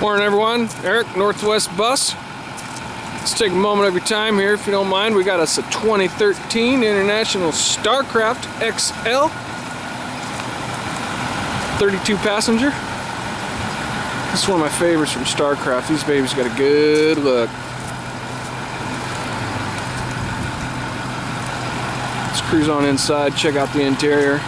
Morning everyone, Eric, Northwest Bus. Let's take a moment of your time here if you don't mind. We got us a 2013 International Starcraft XL. 32 passenger. This is one of my favorites from Starcraft. These babies got a good look. Let's cruise on inside, check out the interior.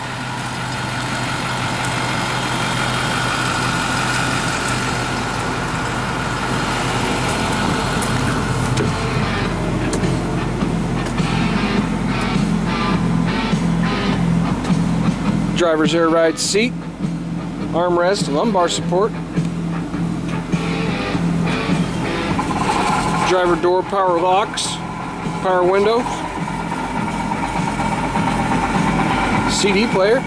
Driver's air ride seat, armrest, lumbar support, driver door power locks, power windows, CD player,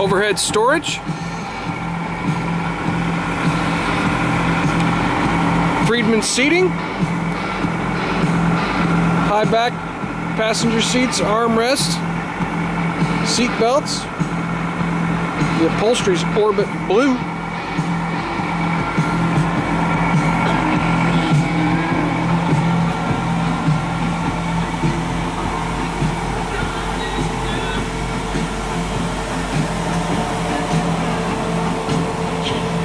overhead storage, Freedman seating, high back passenger seats, armrest, seat belts. The upholstery's Orbit Blue.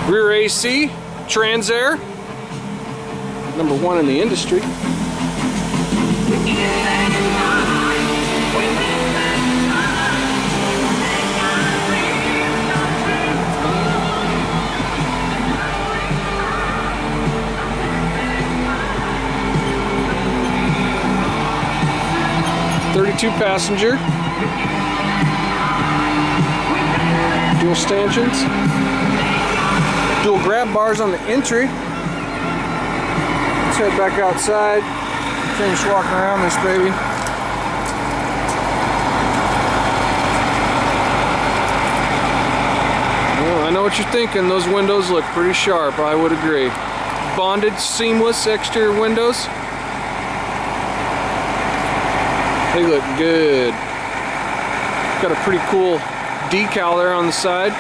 Rear AC, Transair number one in the industry. Thirty-two passenger, dual stanchions, dual grab bars on the entry. Let's head back outside, finish walking around this baby. Well, I know what you're thinking. Those windows look pretty sharp. I would agree. Bonded, seamless exterior windows. They look good. Got a pretty cool decal there on the side.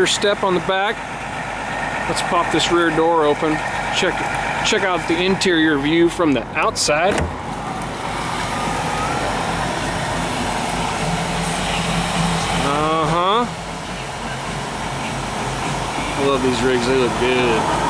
Rear step on the back. Let's pop this rear door open. Check, check out the interior view from the outside. Uh-huh. I love these rigs, they look good.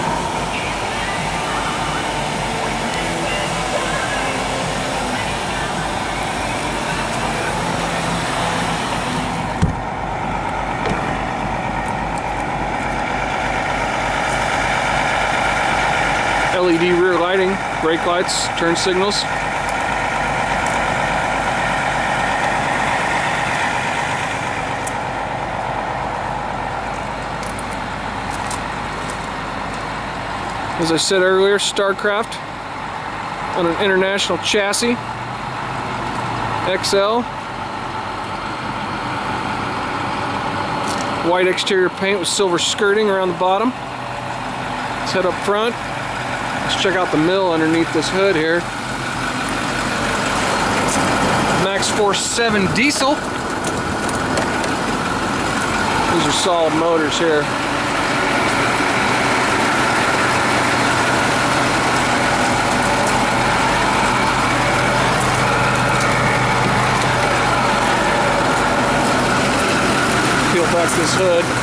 LED rear lighting, brake lights, turn signals. As I said earlier, StarCraft on an international chassis, XL. White exterior paint with silver skirting around the bottom. Let's head up front. Let's check out the mill underneath this hood here. MaxxForce 7 diesel. These are solid motors here. Back this hood.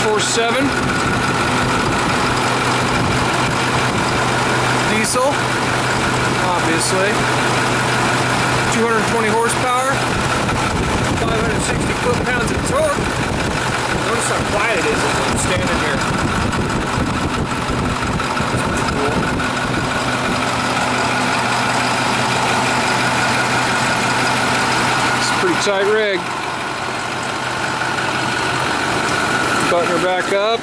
Force 7. Diesel, obviously. 220 horsepower, 560 foot-pounds of torque. Notice how quiet it is as I'm standing here. It's pretty tight rig. Her back up.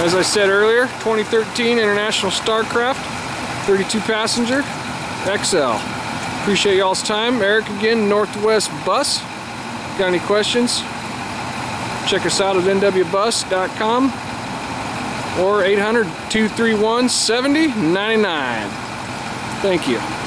As I said earlier, 2013 International Starcraft, 32 passenger, XL. Appreciate y'all's time. Eric again, Northwest Bus. Got any questions? Check us out at nwbus.com or 800 231 7099. Thank you.